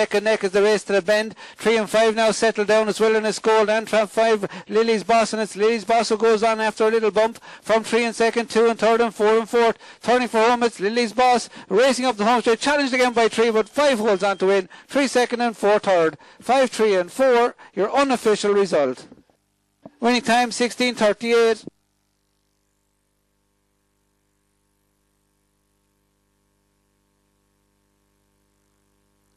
neck and neck as the race to the bend. Three and five now settle down as Wilderness Gold and Trap five. Lillies Boss and it's Lillies Boss who goes on after a little bump from three and second, two and third and four and fourth. Turning for home, it's Lillies Boss racing up the home straight, challenged again by three, but five holds on to win. Three second and four third. Five, three and four, your unofficial result. Winning time 16.38.